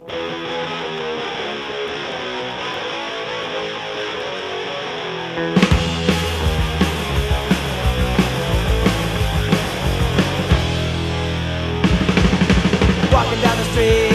Walking down the street.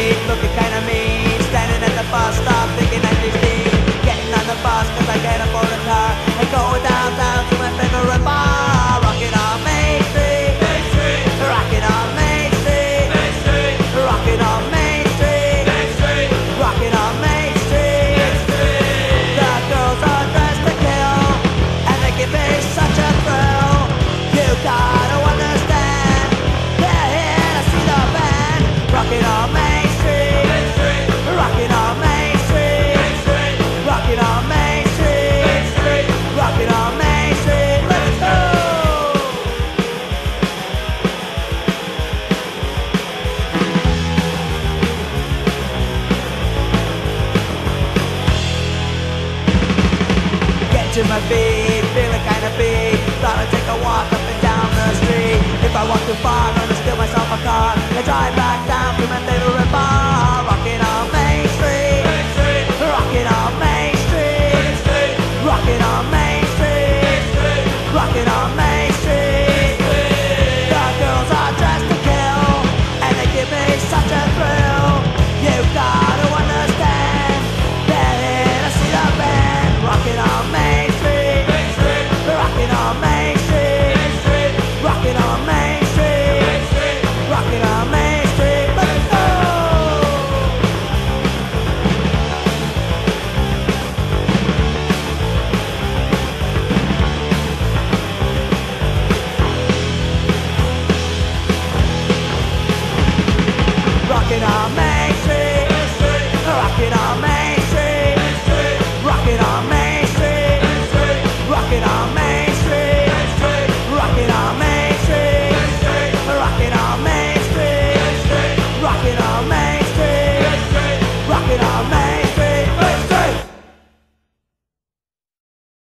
to my feet, feeling kinda beat. Thought I'd take a walk. I'm. out.